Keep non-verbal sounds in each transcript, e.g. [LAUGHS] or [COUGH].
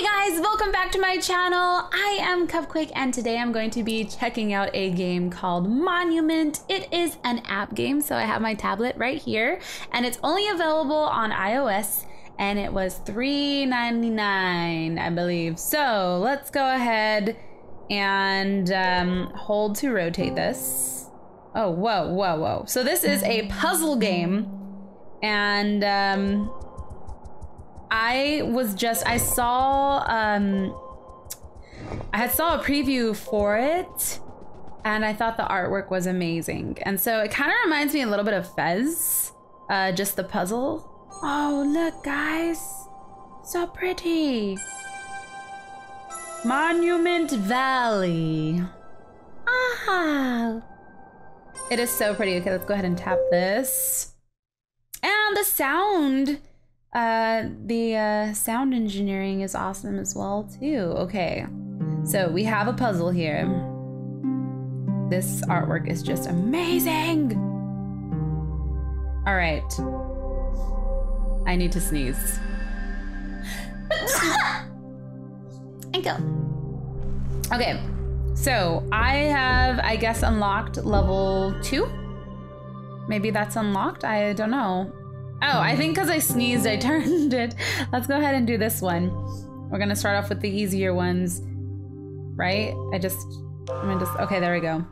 Hey guys, welcome back to my channel. I am Cupquake and today I'm going to be checking out a game called Monument. It is an app game, so I have my tablet right here and it's only available on iOS and it was $3.99, I believe. So let's go ahead and um, hold to rotate this. Oh, whoa, whoa, whoa. So this is a puzzle game and um, I was just I saw um I had saw a preview for it and I thought the artwork was amazing. And so it kind of reminds me a little bit of Fez, uh just the puzzle. Oh, look guys. So pretty. Monument Valley. Ah. It is so pretty. Okay, let's go ahead and tap this. And the sound uh, the uh, sound engineering is awesome as well too. Okay, so we have a puzzle here. This artwork is just amazing. All right, I need to sneeze. [LAUGHS] and go. Okay, so I have, I guess, unlocked level two. Maybe that's unlocked. I don't know. Oh, I think because I sneezed, I [LAUGHS] turned it. Let's go ahead and do this one. We're gonna start off with the easier ones, right? I just, I'm gonna just, okay, there we go.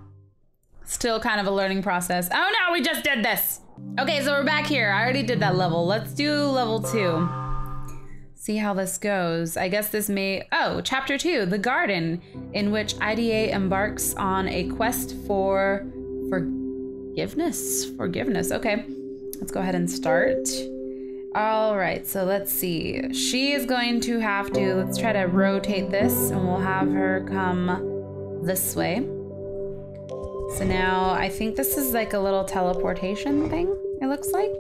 Still kind of a learning process. Oh no, we just did this. Okay, so we're back here. I already did that level. Let's do level two. See how this goes. I guess this may, oh, chapter two, the garden, in which IDA embarks on a quest for forgiveness. Forgiveness, okay. Let's go ahead and start. All right, so let's see. She is going to have to, let's try to rotate this and we'll have her come this way. So now I think this is like a little teleportation thing, it looks like.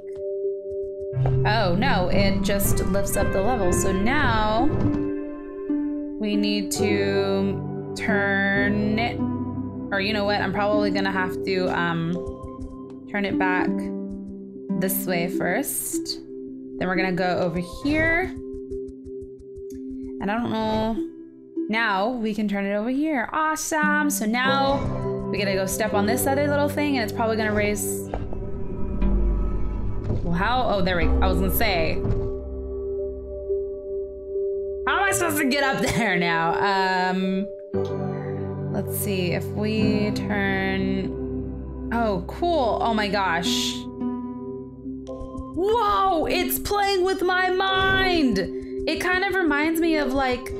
Oh, no, it just lifts up the level. So now we need to turn it, or you know what? I'm probably gonna have to um, turn it back this way first. Then we're gonna go over here. And I don't know. Now we can turn it over here. Awesome. So now we gotta go step on this other little thing and it's probably gonna raise. Well, how? Oh, there we go. I was gonna say. How am I supposed to get up [LAUGHS] there now? Um, let's see if we turn. Oh, cool. Oh my gosh. Whoa, it's playing with my mind. It kind of reminds me of like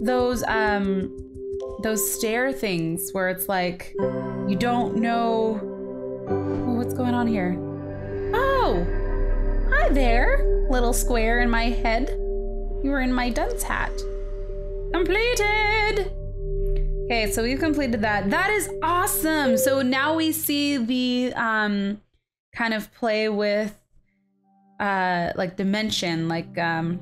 those um those stair things where it's like you don't know what's going on here. Oh, hi there, little square in my head. You were in my dunce hat. Completed. Okay, so we've completed that. That is awesome. So now we see the um kind of play with uh like dimension like um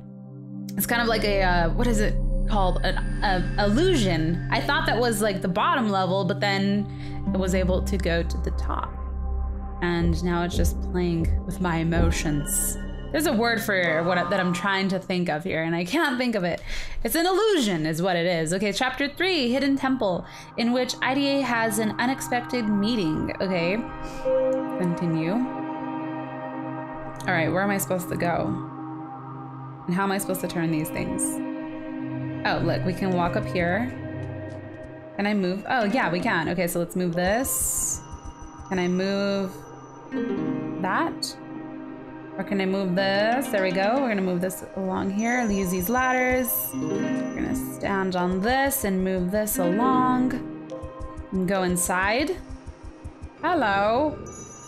it's kind of like a uh, what is it called? An a, illusion. I thought that was like the bottom level but then it was able to go to the top. And now it's just playing with my emotions. There's a word for what that i'm trying to think of here and i can't think of it. It's an illusion is what it is. Okay chapter three hidden temple in which ida has an unexpected meeting. Okay continue all right, where am I supposed to go? And how am I supposed to turn these things? Oh, look, we can walk up here. Can I move? Oh, yeah, we can. Okay, so let's move this. Can I move that? Or can I move this? There we go. We're gonna move this along here. I'll use these ladders. We're gonna stand on this and move this along. And go inside. Hello.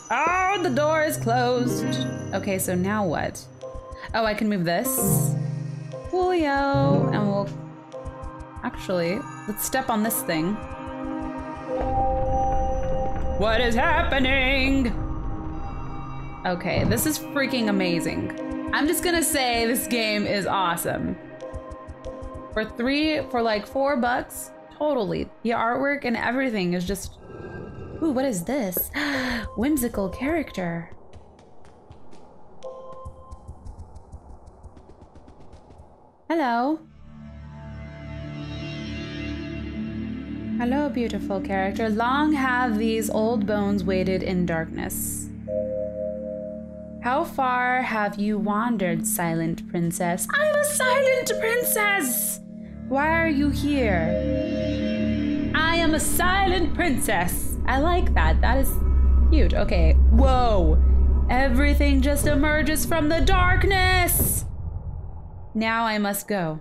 Oh, the door is closed. Okay, so now what? Oh, I can move this. Julio, and we'll... Actually, let's step on this thing. What is happening? Okay, this is freaking amazing. I'm just gonna say this game is awesome. For three, for like four bucks, totally. The artwork and everything is just Ooh, what is this? [GASPS] Whimsical character. Hello. Hello, beautiful character. Long have these old bones waited in darkness. How far have you wandered, silent princess? I'm a silent princess! Why are you here? I am a silent princess. I like that. That is cute. Okay. Whoa. Everything just emerges from the darkness. Now I must go.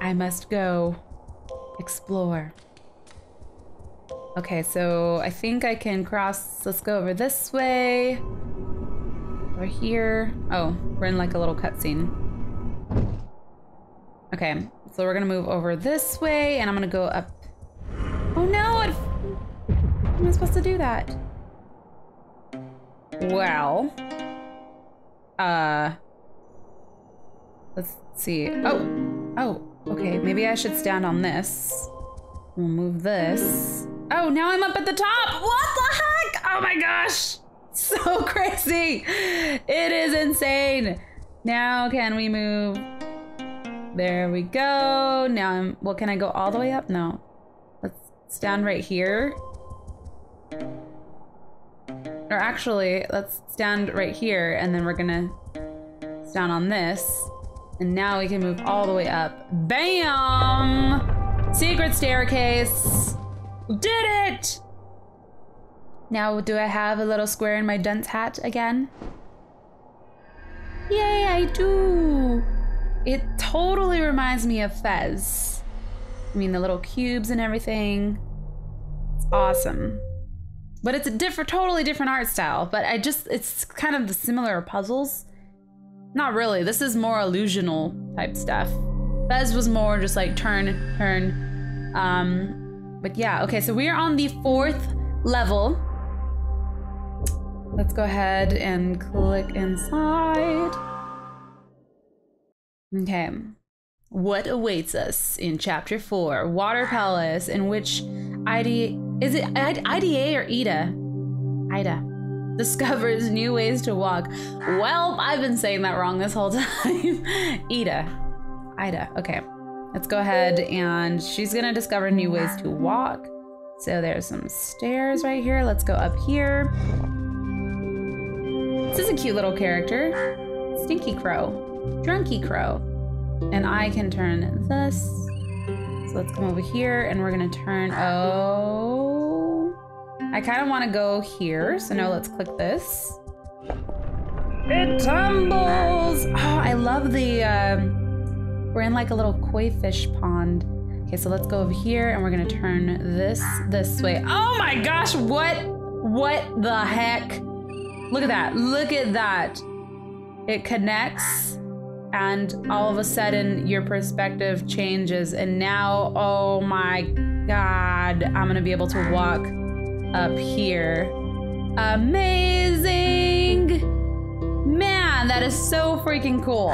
I must go explore. Okay, so I think I can cross. Let's go over this way. Over here. Oh, we're in like a little cutscene. Okay, so we're gonna move over this way and I'm gonna go up. Oh no, it, am I supposed to do that? Well, uh, let's see. Oh, oh, okay, maybe I should stand on this. We'll move this. Oh, now I'm up at the top. What the heck? Oh my gosh. [LAUGHS] So crazy. It is insane. Now can we move? There we go. Now I'm, well, can I go all the way up? No. Let's stand right here. Or actually, let's stand right here and then we're gonna stand on this. And now we can move all the way up. Bam! Secret staircase. Did it! Now, do I have a little square in my dunce hat again? Yay, I do! It totally reminds me of Fez. I mean, the little cubes and everything. It's awesome. But it's a different, totally different art style. But I just, it's kind of the similar puzzles. Not really. This is more illusional type stuff. Fez was more just like turn, turn, um, but yeah, okay, so we are on the fourth level. Let's go ahead and click inside. Okay. What awaits us in chapter four? Water Palace, in which Ida is it IDA or Ida? Ida discovers new ways to walk. Well, I've been saying that wrong this whole [LAUGHS] time. Ida. Ida. Okay. Let's go ahead and she's gonna discover new ways to walk. So there's some stairs right here. Let's go up here. This is a cute little character. Stinky Crow, Drunky Crow. And I can turn this. So let's come over here and we're gonna turn, oh. I kind of want to go here. So now let's click this. It tumbles! Oh, I love the, um, we're in like a little koi fish pond. Okay, so let's go over here and we're gonna turn this this way. Oh my gosh, what, what the heck? Look at that, look at that. It connects and all of a sudden your perspective changes and now, oh my God, I'm gonna be able to walk up here. Amazing! Man, that is so freaking cool.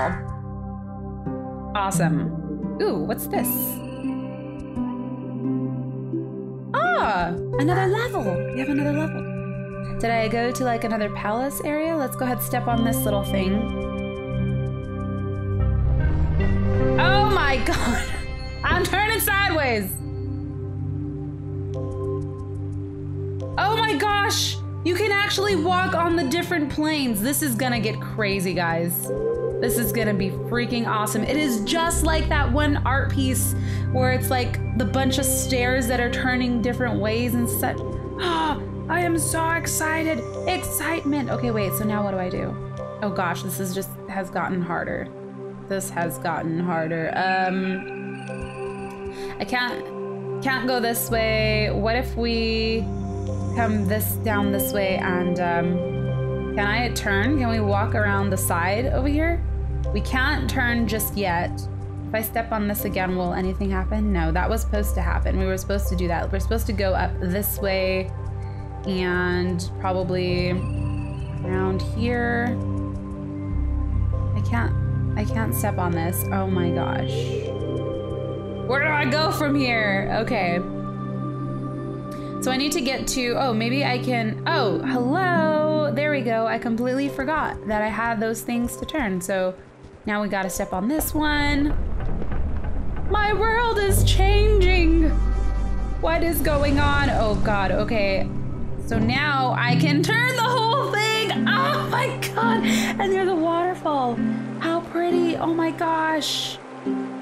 Awesome. Ooh, what's this? Ah, another level. We have another level. Did I go to like another palace area? Let's go ahead and step on this little thing. Oh my [LAUGHS] god. I'm turning sideways. Oh my gosh. You can actually walk on the different planes. This is gonna get crazy, guys. This is gonna be freaking awesome. It is just like that one art piece where it's like the bunch of stairs that are turning different ways and such. Ah, oh, I am so excited. Excitement. Okay, wait, so now what do I do? Oh gosh, this is just has gotten harder. This has gotten harder. Um, I can't, can't go this way. What if we come this down this way and um, can I turn? Can we walk around the side over here? We can't turn just yet. If I step on this again, will anything happen? No, that was supposed to happen. We were supposed to do that. We're supposed to go up this way and probably around here. I can't, I can't step on this. Oh my gosh. Where do I go from here? Okay. So I need to get to, oh, maybe I can, oh, hello. There we go. I completely forgot that I had those things to turn. So now we gotta step on this one. My world is changing. What is going on? Oh god, okay. So now I can turn the whole thing. Oh my god. And there's a waterfall. How pretty. Oh my gosh.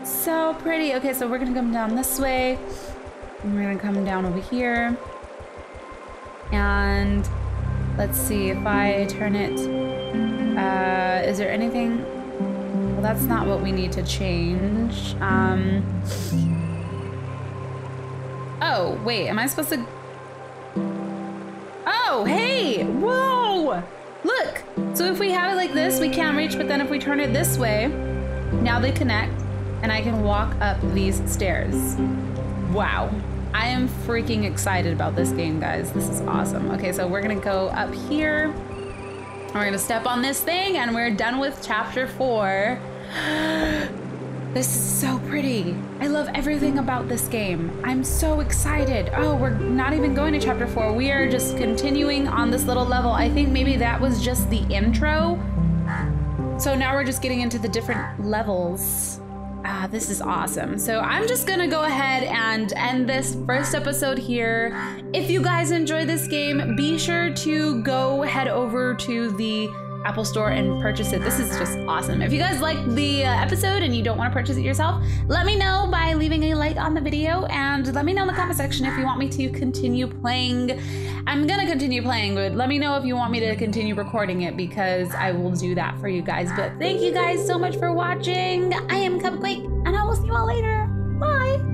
So pretty. Okay, so we're gonna come down this way. And we're gonna come down over here. And let's see if I turn it. Uh, is there anything? Well, that's not what we need to change. Um. Oh, wait, am I supposed to? Oh, hey, whoa! Look, so if we have it like this, we can't reach, but then if we turn it this way, now they connect, and I can walk up these stairs. Wow. I am freaking excited about this game, guys. This is awesome. Okay, so we're gonna go up here. We're gonna step on this thing, and we're done with chapter four. This is so pretty. I love everything about this game. I'm so excited. Oh, we're not even going to chapter four. We are just continuing on this little level. I think maybe that was just the intro. So now we're just getting into the different levels. Ah, this is awesome. So I'm just gonna go ahead and end this first episode here. If you guys enjoy this game, be sure to go head over to the Apple Store and purchase it. This is just awesome. If you guys liked the uh, episode and you don't want to purchase it yourself, let me know by leaving a like on the video and let me know in the comment section if you want me to continue playing. I'm gonna continue playing, but let me know if you want me to continue recording it because I will do that for you guys. But thank you guys so much for watching. I am Cupquake and I will see you all later. Bye.